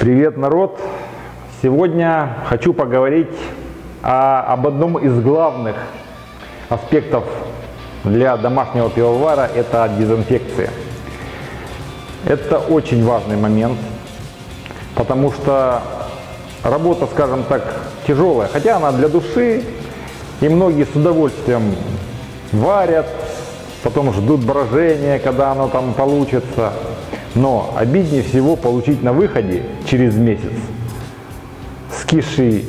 Привет, народ! Сегодня хочу поговорить о- об одном из главных аспектов для домашнего пивовара – это дезинфекция. Это очень важный момент, потому что работа, скажем так, тяжелая, хотя она для души, и многие с удовольствием варят, потом ждут брожения, когда оно там получится. Но обиднее всего получить на выходе через месяц скисший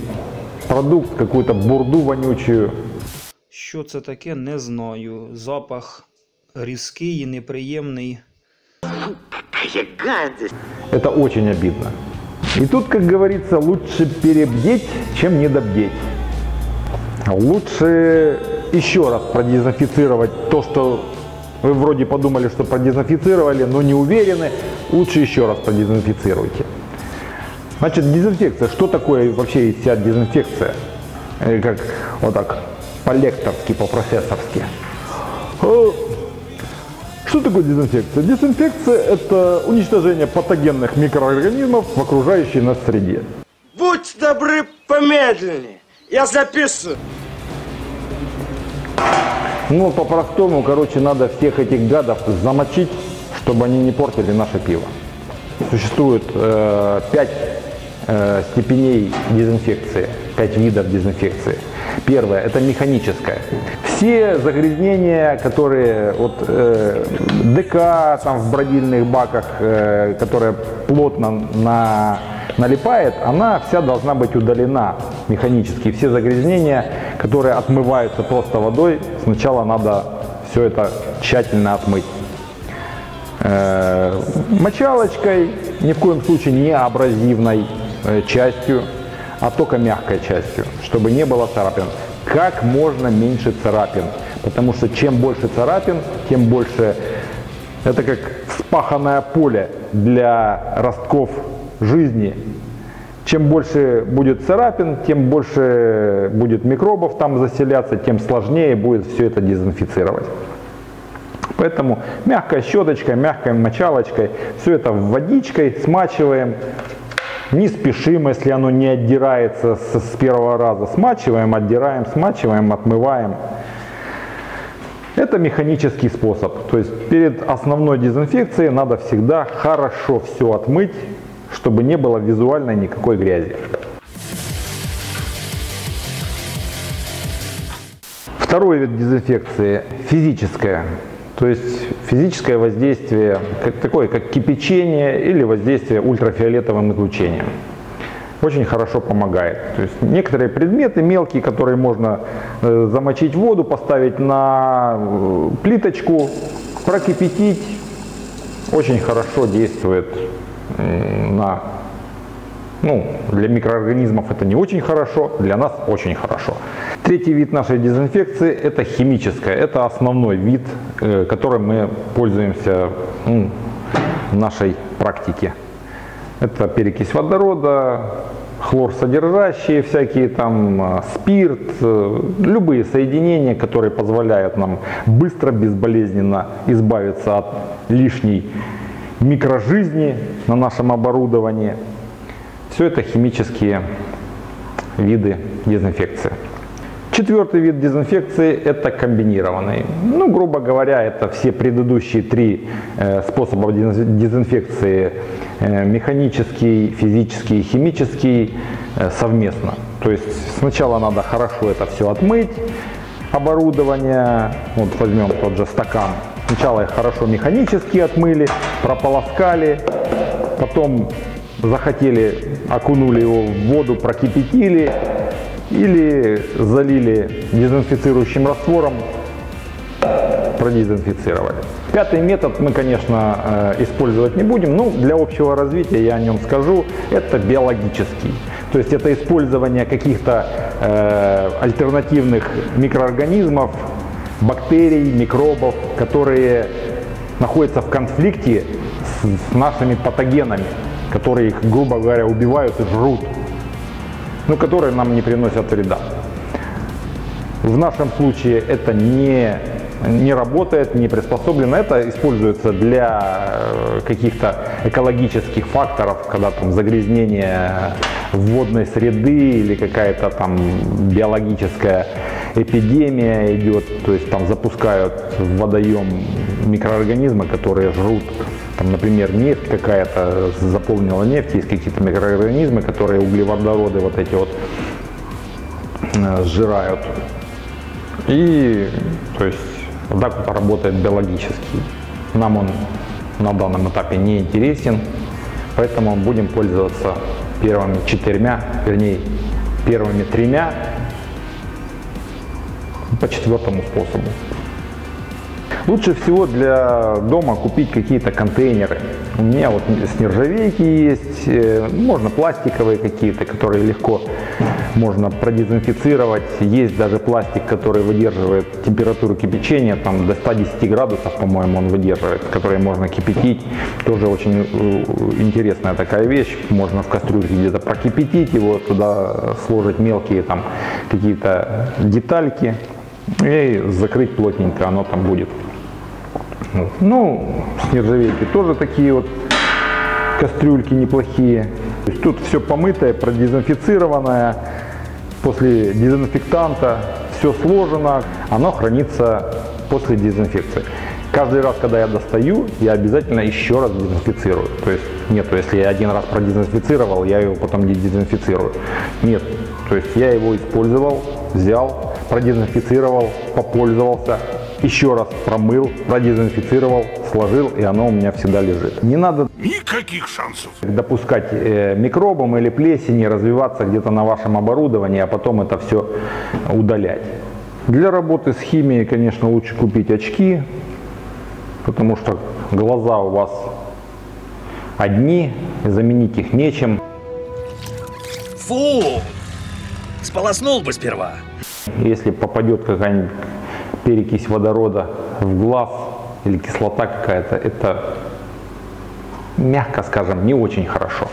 продукт, какую-то бурду вонючую, Що це таке, не знаю. Запах різкий і неприємний. Какая гадость! Это очень обидно. И тут, как говорится, лучше перебдеть, чем недобдеть. Лучше еще раз продезинфицировать то, что вы вроде подумали, что продезинфицировали, но не уверены. Лучше еще раз продезинфицируйте. Значит, дезинфекция. Что такое вообще из дезинфекция? Или как вот так по-лекторски, по-профессорски. Э, Что такое дезинфекция? Дезинфекция – это уничтожение патогенных микроорганизмов в окружающей нас среде. Будь добры помедленнее. Я записываю. Ну, по-простому, короче, надо всех этих гадов замочить, чтобы они не портили наше пиво. Существует э, пять э, степеней дезинфекции, пять видов дезинфекции. Первое – это механическая. Все загрязнения, которые вот э, ДК там в бродильных баках, э, которая плотно на, налипает, она вся должна быть удалена механически. Все загрязнения, которые отмываются просто водой, сначала надо все это тщательно отмыть. Э, мочалочкой, ни в коем случае не абразивной э, частью, а только мягкой частью, чтобы не было царапин. Как можно меньше царапин, потому что чем больше царапин, тем больше это как вспаханное поле для ростков жизни. Чем больше будет царапин, тем больше будет микробов там заселяться, тем сложнее будет все это дезинфицировать. Поэтому мягкой щеточкой, мягкой мочалочкой, все это водичкой смачиваем. Не спешим, если оно не отдирается с, с первого раза. Смачиваем, отдираем, смачиваем, отмываем. Это механический способ. То есть перед основной дезинфекцией надо всегда хорошо все отмыть, чтобы не было визуальной никакой грязи. Второй вид дезинфекции – физическое. То есть физическое воздействие, как, такое как кипячение или воздействие ультрафиолетовым излучением. Очень хорошо помогает. То есть некоторые предметы мелкие, которые можно э, замочить в воду, поставить на э, плиточку, прокипятить, очень хорошо действует м, на ну, для микроорганизмов это не очень хорошо, для нас очень хорошо. Третий вид нашей дезинфекции – это химическая. Это основной вид, э, которым мы пользуемся ну, в нашей практике. Это перекись водорода, хлорсодержащие всякие там, э, спирт, э, любые соединения, которые позволяют нам быстро, безболезненно избавиться от лишней микрожизни на нашем оборудовании. Все это химические виды дезинфекции. Четвертый вид дезинфекции – это комбинированный. Ну, грубо говоря, это все предыдущие три э, способа дезин- дезинфекции э, – механический, физический и химический э, совместно. То есть сначала надо хорошо это все отмыть, оборудование, вот возьмем тот же стакан. Сначала их хорошо механически отмыли, прополоскали, потом захотели, окунули его в воду, прокипятили или залили дезинфицирующим раствором, продезинфицировали. Пятый метод мы, конечно, э, использовать не будем, но для общего развития я о нем скажу. Это биологический. То есть это использование каких-то э, альтернативных микроорганизмов, бактерий, микробов, которые находятся в конфликте с, с нашими патогенами, которые их, грубо говоря, убивают и жрут, но которые нам не приносят вреда. В нашем случае это не не работает, не приспособлено. Это используется для э, каких-то экологических факторов, когда там загрязнение водной среды или какая-то там биологическая эпидемия идет, то есть там запускают в водоем микроорганизмы, которые жрут, там, например, нефть какая-то заполнила нефть, есть какие-то микроорганизмы, которые углеводороды вот эти вот э, сжирают. И то есть вот так вот работает биологически. Нам он на данном этапе не интересен, поэтому будем пользоваться первыми четырьмя, вернее, первыми тремя по четвертому способу. Лучше всего для дома купить какие-то контейнеры. У меня вот с нержавейки есть, э, можно пластиковые какие-то, которые легко можно продезинфицировать. Есть даже пластик, который выдерживает температуру кипячения, там до 110 градусов, по-моему, он выдерживает, который можно кипятить. Тоже очень э, интересная такая вещь. Можно в кастрюльке где-то прокипятить его, туда сложить мелкие там какие-то детальки и закрыть плотненько, оно там будет. Ну, с нержавейки тоже такие вот кастрюльки неплохие. То есть тут все помытое, продезинфицированное. После дезинфектанта все сложено, оно хранится после дезинфекции. Каждый раз, когда я достаю, я обязательно еще раз дезинфицирую. То есть нет, если я один раз продезинфицировал, я его потом не дезинфицирую. Нет, то есть я его использовал, взял, продезинфицировал, попользовался, еще раз промыл, продезинфицировал, сложил, и оно у меня всегда лежит. Не надо Никаких шансов. допускать э, микробам или плесени развиваться где-то на вашем оборудовании, а потом это все удалять. Для работы с химией, конечно, лучше купить очки, потому что глаза у вас одни, и заменить их нечем. Фу! Сполоснул бы сперва. Если попадет какая-нибудь перекись водорода в глаз или кислота какая-то, это, мягко скажем, не очень хорошо.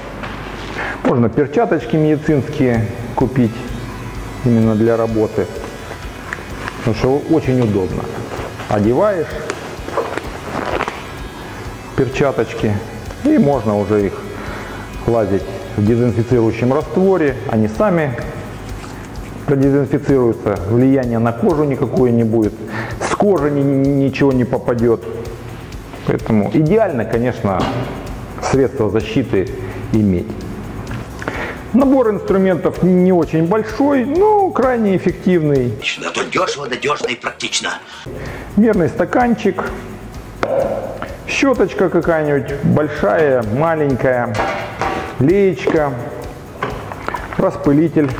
Можно перчаточки медицинские купить именно для работы, потому что очень удобно. Одеваешь перчаточки и можно уже их лазить в дезинфицирующем растворе, они сами продезинфицируются, влияния на кожу никакое не будет, с кожи ни- ни- ничего не попадет. Поэтому идеально, конечно, средства защиты иметь. Набор инструментов не очень большой, но крайне эффективный. Зато дешево, надежно и практично. Мерный стаканчик, щеточка какая-нибудь большая, маленькая, леечка, распылитель.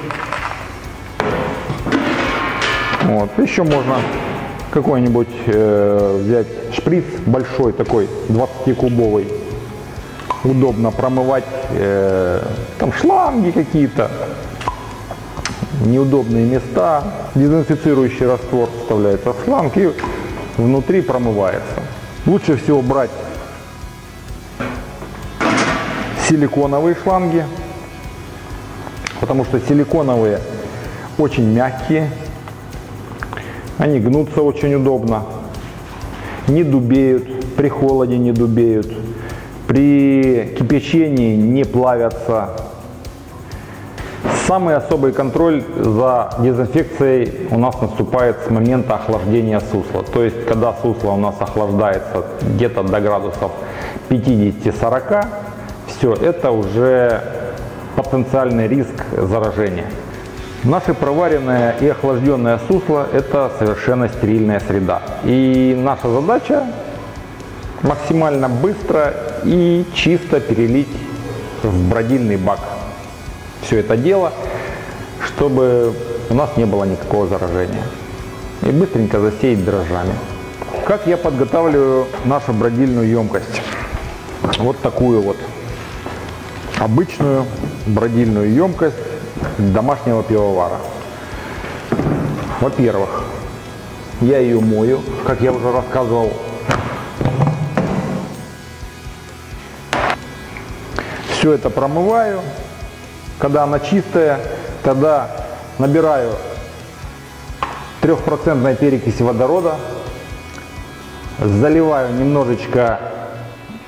Вот. Еще можно какой-нибудь э, взять шприц большой такой, 20-кубовый. Удобно промывать э, там шланги какие-то, неудобные места. Дезинфицирующий раствор вставляется в шланг и внутри промывается. Лучше всего брать силиконовые шланги, потому что силиконовые очень мягкие, они гнутся очень удобно, не дубеют, при холоде не дубеют, при кипячении не плавятся. Самый особый контроль за дезинфекцией у нас наступает с момента охлаждения сусла. То есть, когда сусло у нас охлаждается где-то до градусов 50-40, все, это уже потенциальный риск заражения. Наше проваренное и охлажденное сусло – это совершенно стерильная среда. И наша задача максимально быстро и чисто перелить в бродильный бак все это дело, чтобы у нас не было никакого заражения. И быстренько засеять дрожжами. Как я подготавливаю нашу бродильную емкость? Вот такую вот обычную бродильную емкость домашнего пивовара. Во-первых, я ее мою, как я уже рассказывал. Все это промываю. Когда она чистая, тогда набираю трехпроцентной перекиси водорода заливаю немножечко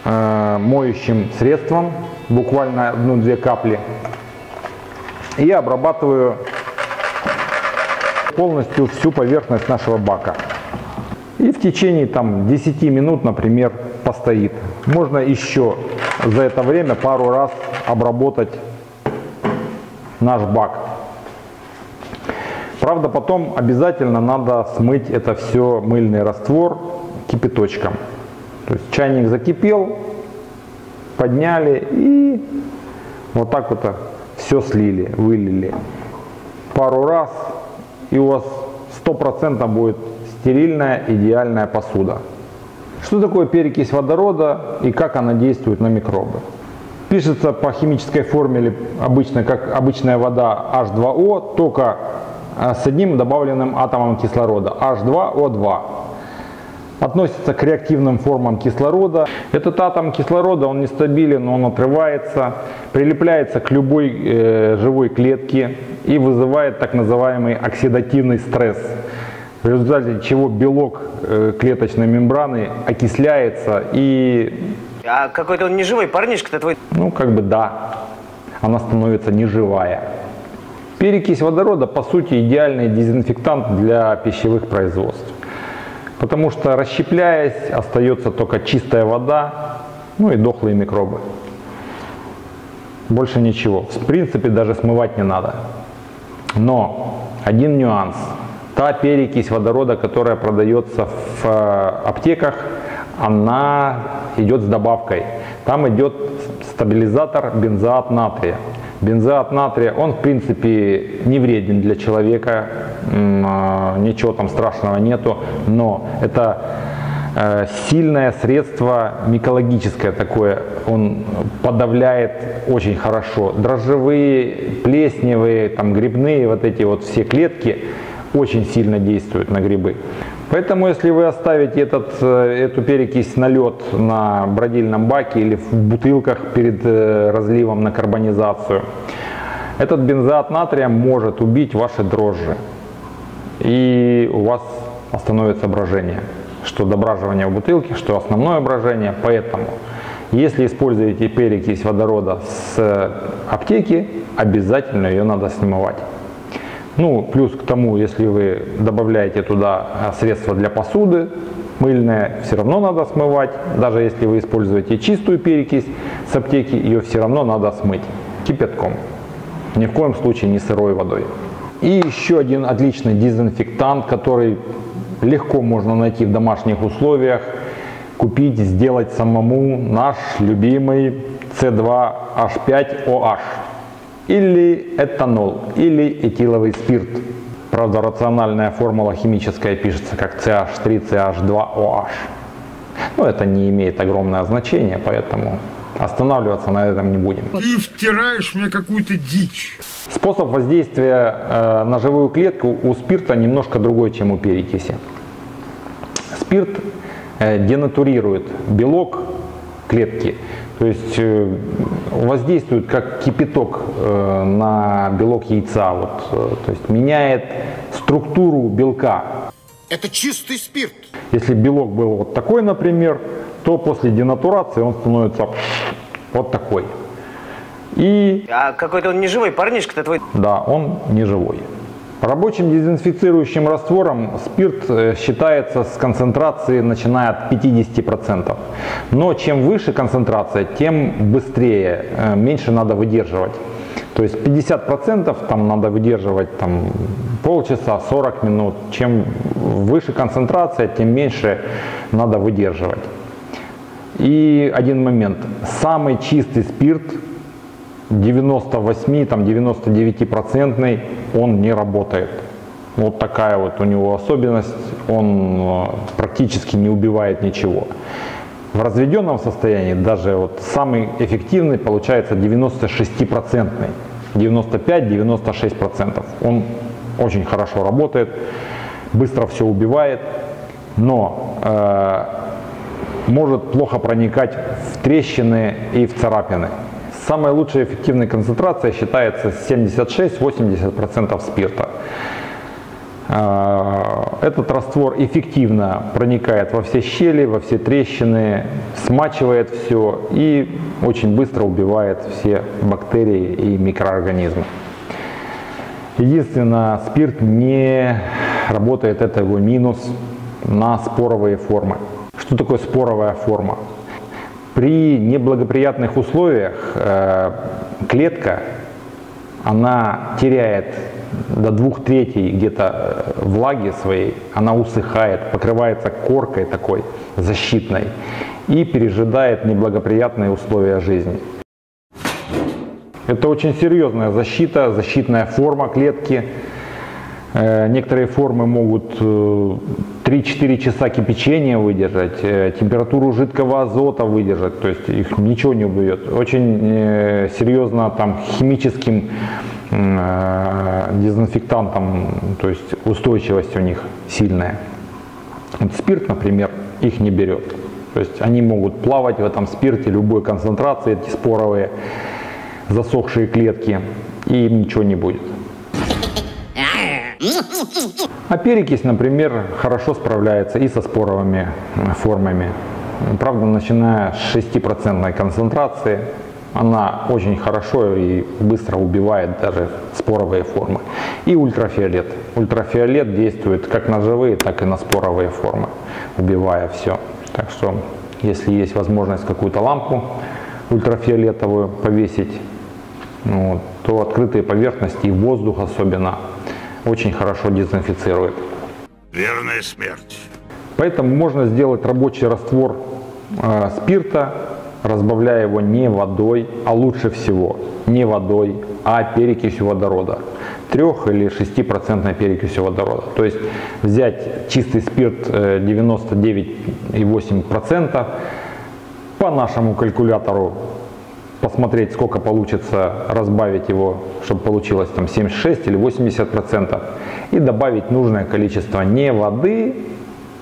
э, моющим средством, буквально одну-две капли, и обрабатываю полностью всю поверхность нашего бака. И в течение там 10 минут, например, постоит. Можно еще за это время пару раз обработать наш бак. Правда, потом обязательно надо смыть это все мыльный раствор кипяточком. То есть чайник закипел, подняли и вот так вот все слили, вылили. Пару раз и у вас 100% будет стерильная идеальная посуда. Что такое перекись водорода и как она действует на микробы? Пишется по химической формуле обычно как обычная вода H2O, только а, с одним добавленным атомом кислорода H2O2. Относится к реактивным формам кислорода. Этот атом кислорода, он нестабилен, он отрывается, прилепляется к любой э, живой клетке и вызывает так называемый оксидативный стресс в результате чего белок э, клеточной мембраны окисляется и... А какой-то он неживой парнишка-то твой. Ну, как бы да, она становится неживая. Перекись водорода, по сути, идеальный дезинфектант для пищевых производств. Потому что расщепляясь, остается только чистая вода, ну и дохлые микробы. Больше ничего. В принципе, даже смывать не надо. Но один нюанс – Та перекись водорода, которая продается в э, аптеках, она идет с добавкой. Там идет стабилизатор бензоат натрия. Бензоат натрия, он в принципе не вреден для человека, ничего там страшного нету, но это э, сильное средство микологическое такое, он подавляет очень хорошо. Дрожжевые, плесневые, там грибные вот эти вот все клетки, очень сильно действует на грибы. Поэтому, если вы оставите этот, э, эту перекись на лед на бродильном баке или в бутылках перед э, разливом на карбонизацию, этот бензоат натрия может убить ваши дрожжи. И у вас остановится брожение. Что дображивание в бутылке, что основное брожение. Поэтому, если используете перекись водорода с э, аптеки, обязательно ее надо смывать. Ну, плюс к тому, если вы добавляете туда а, средства для посуды, мыльное, все равно надо смывать. Даже если вы используете чистую перекись с аптеки, ее все равно надо смыть кипятком. Ни в коем случае не сырой водой. И еще один отличный дезинфектант, который легко можно найти в домашних условиях, купить, сделать самому наш любимый C2H5OH или этанол, или этиловый спирт. Правда, рациональная формула химическая пишется как CH3, CH2OH. Но это не имеет огромное значение, поэтому останавливаться на этом не будем. Ты втираешь мне какую-то дичь. Способ воздействия э, на живую клетку у спирта немножко другой, чем у перекиси. Спирт э, денатурирует белок клетки то есть э, воздействует как кипяток э, на белок яйца, вот, э, то есть меняет структуру белка. Это чистый спирт. Если белок был вот такой, например, то после денатурации он становится вот такой. И... А какой-то он неживой парнишка-то твой? Да, он неживой. Рабочим дезинфицирующим раствором спирт э, считается с концентрацией начиная от 50%. Но чем выше концентрация, тем быстрее, э, меньше надо выдерживать. То есть 50% там надо выдерживать там, полчаса, 40 минут. Чем выше концентрация, тем меньше надо выдерживать. И один момент. Самый чистый спирт 98, там 99 процентный он не работает. Вот такая вот у него особенность, он э, практически не убивает ничего. В разведенном состоянии даже вот самый эффективный получается 96-процентный, 95-96%. Он очень хорошо работает, быстро все убивает, но э, может плохо проникать в трещины и в царапины. Самая лучшая эффективная концентрация считается 76-80% спирта. А, Этот раствор эффективно проникает во все щели, во все трещины, смачивает все и очень быстро убивает все бактерии и микроорганизмы. Единственное, спирт не работает, это его минус, на споровые формы. Что такое споровая форма? При неблагоприятных условиях э, клетка, она теряет до двух третей где-то э, влаги своей, она усыхает, покрывается коркой такой защитной и пережидает неблагоприятные условия жизни. Это очень серьезная защита, защитная форма клетки. Э, Некоторые формы могут э, 3-4 часа кипячения выдержать, э, температуру жидкого азота выдержать, то есть их ничего не убьет. Очень э, серьезно там химическим э, дезинфектантом, то есть устойчивость у них сильная. Вот спирт, например, их не берет. То есть они могут плавать в этом спирте любой концентрации, эти споровые засохшие клетки, и им ничего не будет. А перекись, например, хорошо справляется и со споровыми э, формами. Правда, начиная с 6% концентрации, она очень хорошо и быстро убивает даже споровые формы. И ультрафиолет. Ультрафиолет действует как на живые, так и на споровые формы, убивая все. Так что, если есть возможность какую-то лампу ультрафиолетовую повесить, ну, вот, то открытые поверхности и воздух особенно очень хорошо дезинфицирует. Верная смерть. Поэтому можно сделать рабочий раствор э, спирта, разбавляя его не водой, а лучше всего не водой, а перекисью водорода. 3 или 6% перекисью водорода. То есть взять чистый спирт э, 99,8%, по нашему калькулятору посмотреть, сколько получится разбавить его, чтобы получилось там 76 или 80 процентов, и добавить нужное количество не воды,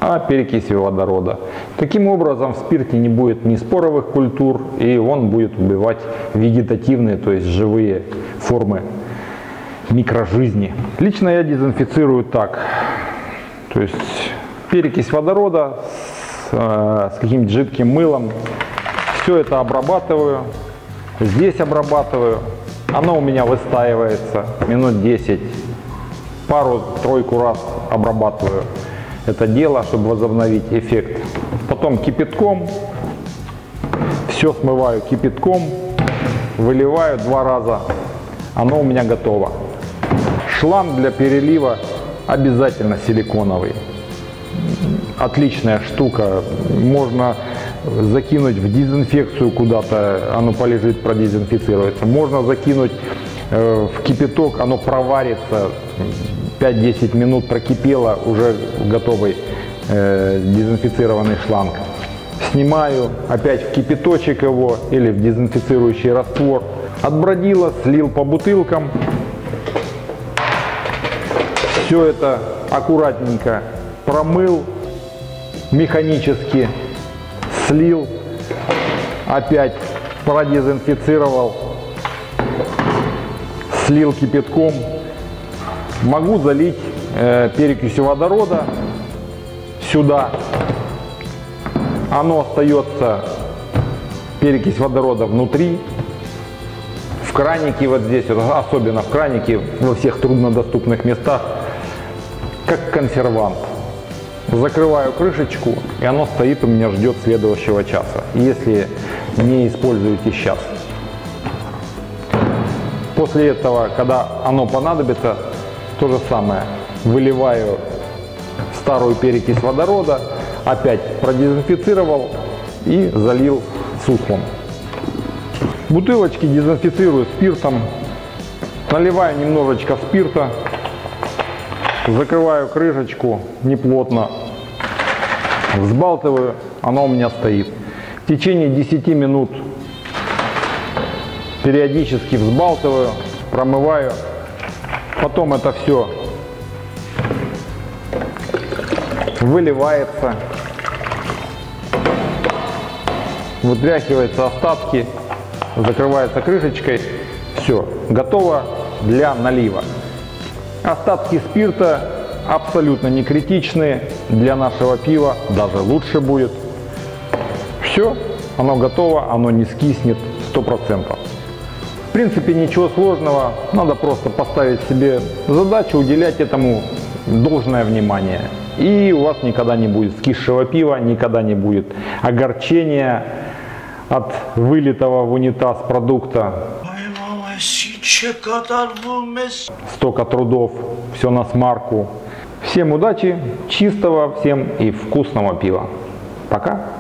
а перекиси водорода. Таким образом в спирте не будет ни споровых культур, и он будет убивать вегетативные, то есть живые формы микрожизни. Лично я дезинфицирую так, то есть перекись водорода с, э, с каким-нибудь жидким мылом, все это обрабатываю, Здесь обрабатываю. Оно у меня выстаивается минут 10. Пару-тройку раз обрабатываю это дело, чтобы возобновить эффект. Потом кипятком. Все смываю кипятком. Выливаю два раза. Оно у меня готово. Шланг для перелива обязательно силиконовый. Отличная штука. Можно закинуть в дезинфекцию куда-то, оно полежит, продезинфицируется. Можно закинуть э, в кипяток, оно проварится, 5-10 минут прокипело, уже готовый э, дезинфицированный шланг. Снимаю опять в кипяточек его или в дезинфицирующий раствор. Отбродило, слил по бутылкам. Все это аккуратненько промыл механически слил, опять продезинфицировал, слил кипятком. Могу залить э, перекисью водорода сюда. Оно остается, перекись водорода внутри. В кранике вот здесь, особенно в кранике, во всех труднодоступных местах, как консервант. Закрываю крышечку, и оно стоит у меня, ждет следующего часа, если не используете сейчас. После этого, когда оно понадобится, то же самое. Выливаю старую перекись водорода, опять продезинфицировал и залил суслом. Бутылочки дезинфицирую спиртом, наливаю немножечко спирта, Закрываю крышечку неплотно, взбалтываю, оно у меня стоит. В течение 10 минут периодически взбалтываю, промываю. Потом это все выливается, вытряхиваются остатки, закрывается крышечкой. Все, готово для налива. Остатки спирта абсолютно не критичны. Для нашего пива даже лучше будет. Все, оно готово, оно не скиснет 100%. В принципе, ничего сложного. Надо просто поставить себе задачу, уделять этому должное внимание. И у вас никогда не будет скисшего пива, никогда не будет огорчения от вылитого в унитаз продукта. Столько трудов, все на смарку. Всем удачи, чистого всем и вкусного пива. Пока.